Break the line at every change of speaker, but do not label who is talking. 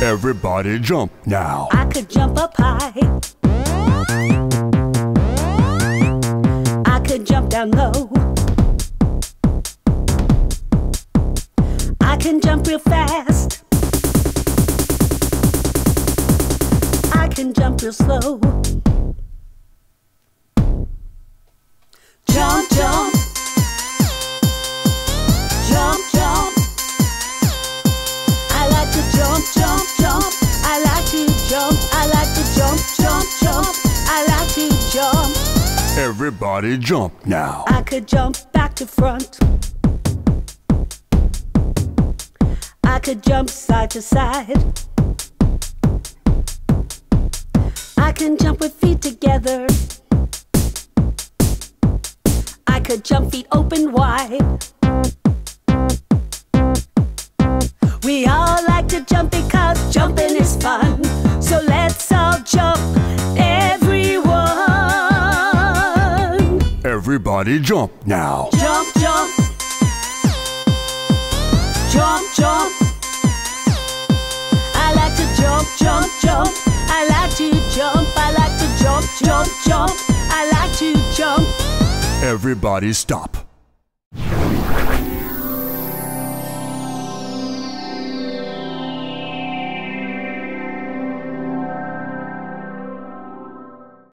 Everybody jump now.
I could jump up high. I could jump down low. I can jump real fast. I can jump real slow.
Everybody jump now.
I could jump back to front. I could jump side to side. I can jump with feet together. I could jump feet open wide. We all like to jump
Everybody jump now.
Jump, jump. Jump, jump. I like to jump, jump, jump. I like to jump. I like to jump, jump, jump. I like to jump.
Everybody stop.